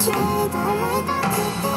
けど